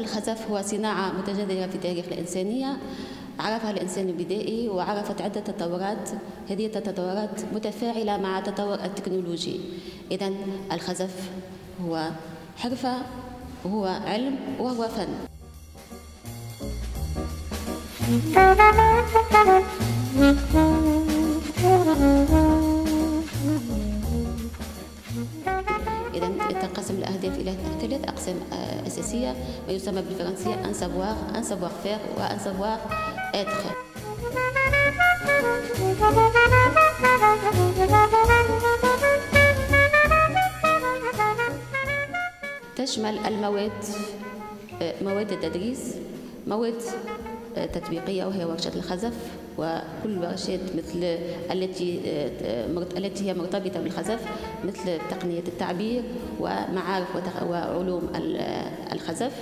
الخزف هو صناعة متجذرة في تاريخ الإنسانية. عرفها الإنسان البدائي وعرفت عدة تطورات. هذه التطورات متفاعلة مع التطور التكنولوجي. إذا الخزف هو حرفة وهو علم وهو فن. إذا تنقسم الأهداف إلى ثلاث أقسام آه، أساسية ما يسمى بالفرنسية un savoir un savoir-faire و un savoir-être تشمل المواد آه، مواد التدريس مواد تطبيقية وهي ورشة الخزف وكل الورشات مثل التي التي هي مرتبطة بالخزف مثل تقنية التعبير ومعارف وعلوم الخزف.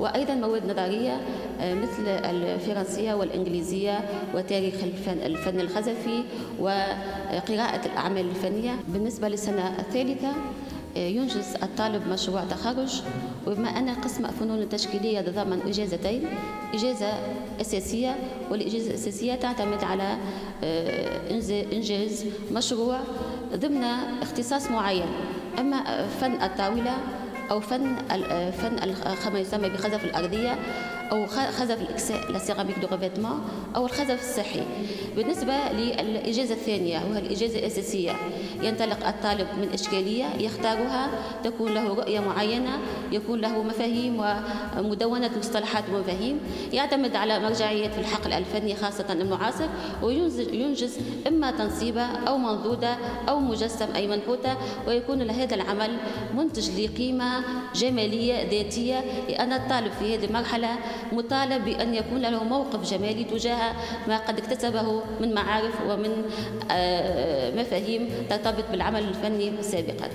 وأيضا مواد نظرية مثل الفرنسية والإنجليزية وتاريخ الفن, الفن الخزفي وقراءة الأعمال الفنية. بالنسبة للسنة الثالثة ينجز الطالب مشروع تخرج. وبما أن قسم الفنون التشكيلية يتضمن إجازتين إجازة أساسية والإجازة الأساسية تعتمد على آه، إنجاز مشروع ضمن اختصاص معين. أما فن الطاولة أو فن آه، فن ما يسمى بخزف الأرضية أو خزف الإكساء لاسيراميك دو أو الخزف الصحي. بالنسبة للإجازة الثانية وهي الإجازة الأساسية ينطلق الطالب من إشكالية يختارها تكون له رؤية معينة يكون له مفاهيم ومدونة مصطلحات ومفاهيم يعتمد على مرجعيات في الحقل الفني خاصة المعاصر وينجز إما تنصيبة أو منضودة أو مجسم أي منحوتة ويكون لهذا العمل منتج جمالية ذاتية لأن الطالب في هذه المرحلة مطالب بأن يكون له موقف جمالي تجاه ما قد اكتسبه من معارف ومن آه، مفاهيم ترتبط بالعمل الفني سابقا.